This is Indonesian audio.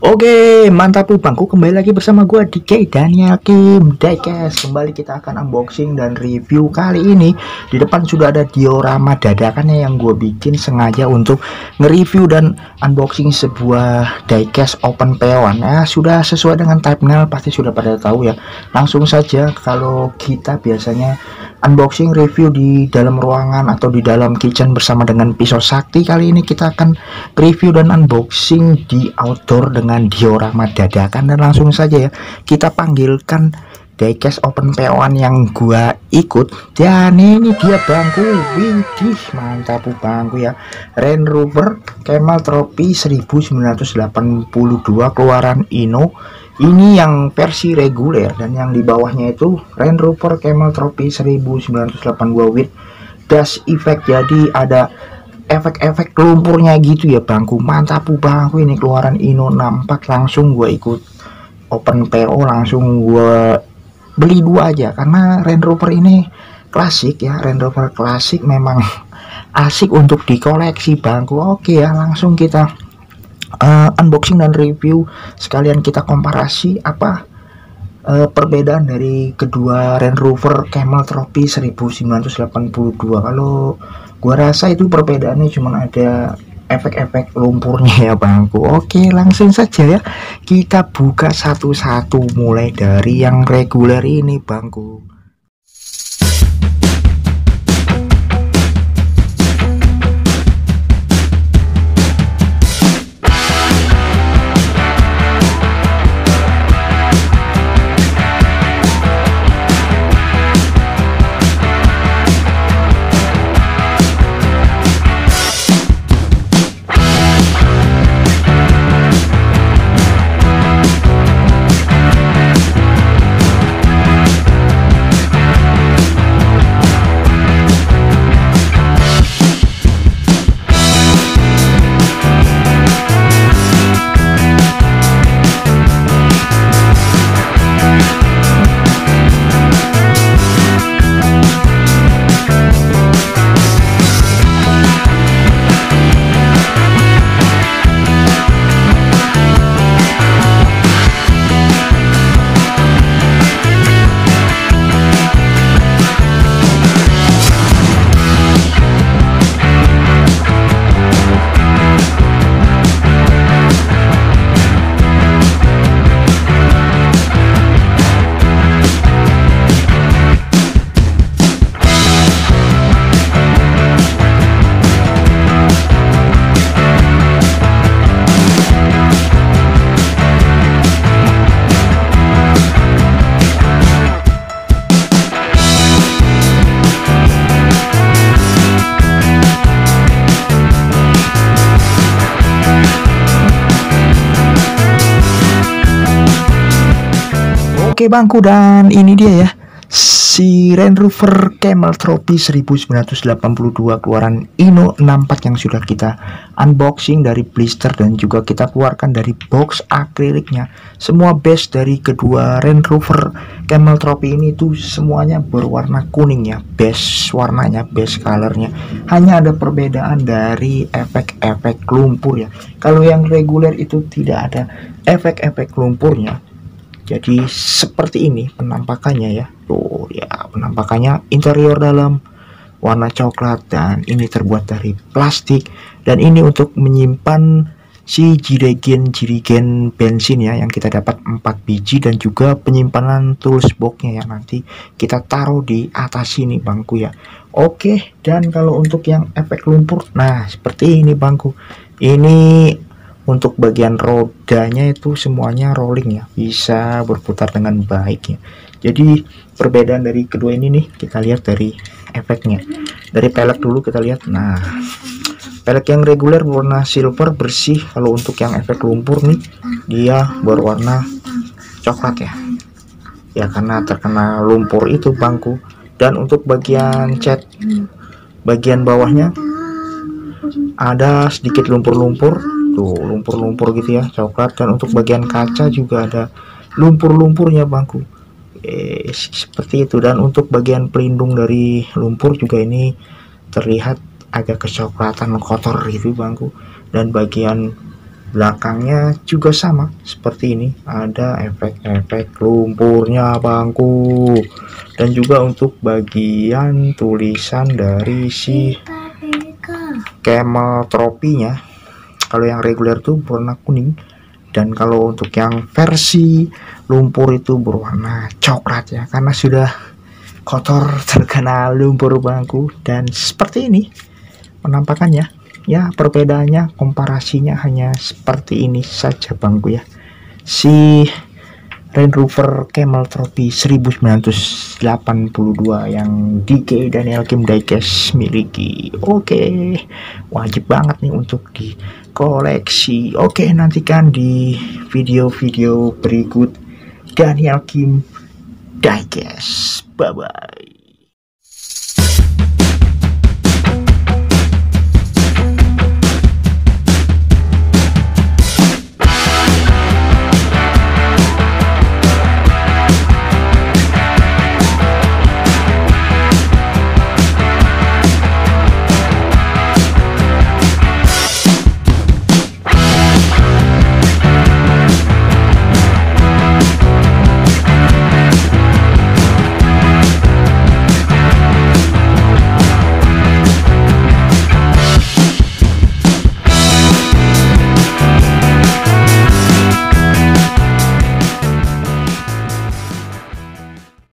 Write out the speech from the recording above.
Oke, mantap tuh bangku kembali lagi bersama gua DK Daniel Kim Diecast. Kembali kita akan unboxing dan review kali ini. Di depan sudah ada diorama dadakannya yang gue bikin sengaja untuk nge-review dan unboxing sebuah diecast open PO-an. Ya, sudah sesuai dengan thumbnail pasti sudah pada tahu ya. Langsung saja kalau kita biasanya unboxing review di dalam ruangan atau di dalam kitchen bersama dengan pisau sakti. Kali ini kita akan review dan unboxing di outdoor dengan diorama dadakan. Dan langsung saja ya kita panggilkan diecast open PO-an yang gua ikut. Dan ini dia bangku widih mantap bangku ya. Range Rover Camel Trophy 1982 keluaran Ino ini yang versi reguler dan yang di bawahnya itu Range Rover Camel Trophy 1982 with dash effect. Jadi ada efek-efek lumpurnya gitu ya bangku. Mantap bangku. Ini keluaran Ino nampak langsung gue ikut open PO langsung gue beli dua aja. Karena Range Rover ini klasik ya Range Rover klasik memang asik untuk dikoleksi bangku. Oke ya langsung kita uh, unboxing dan review sekalian kita komparasi apa uh, perbedaan dari kedua Range Rover Camel Trophy 1982 kalau gua rasa itu perbedaannya cuma ada efek-efek lumpurnya ya bangku. Oke langsung saja ya. Kita buka satu-satu mulai dari yang reguler ini bangku Oke bangku dan ini dia ya. Si Range Rover Camel Trophy 1982 keluaran Ino 64 yang sudah kita unboxing dari blister dan juga kita keluarkan dari box akriliknya. Semua base dari kedua Range Rover Camel Trophy ini tuh semuanya berwarna kuning ya base warnanya base colornya. Hanya ada perbedaan dari efek-efek lumpur ya. Kalau yang reguler itu tidak ada efek-efek lumpurnya jadi seperti ini penampakannya ya. Tuh ya penampakannya interior dalam warna coklat dan ini terbuat dari plastik. Dan ini untuk menyimpan si jirigen jirigen bensin ya yang kita dapat 4 biji dan juga penyimpanan tools boxnya ya. Nanti kita taruh di atas sini bangku ya. Oke dan kalau untuk yang efek lumpur nah seperti ini bangku. Ini untuk bagian rodanya itu semuanya rolling ya bisa berputar dengan baik ya. Jadi perbedaan dari kedua ini nih kita lihat dari efeknya. Dari pelek dulu kita lihat nah pelek yang reguler warna silver bersih. Kalau untuk yang efek lumpur nih dia berwarna coklat ya. Ya karena terkena lumpur itu bangku. Dan untuk bagian cat bagian bawahnya ada sedikit lumpur-lumpur tuh lumpur-lumpur gitu ya coklat. Dan untuk bagian kaca juga ada lumpur-lumpurnya bangku. Eh, seperti itu. Dan untuk bagian pelindung dari lumpur juga ini terlihat agak kecoklatan kotor gitu bangku. Dan bagian belakangnya juga sama seperti ini. Ada efek-efek lumpurnya bangku. Dan juga untuk bagian tulisan dari si camel tropinya kalau yang reguler tuh berwarna kuning. Dan kalau untuk yang versi lumpur itu berwarna coklat ya. Karena sudah kotor terkena lumpur bangku. Dan seperti ini penampakannya. Ya perbedaannya komparasinya hanya seperti ini saja bangku ya. Si Range Rover Camel Trophy 1982 yang DK Daniel Kim Diecast miliki. Oke wajib banget nih untuk di koleksi. Oke nantikan di video-video berikut. Daniel Kim Diecast bye bye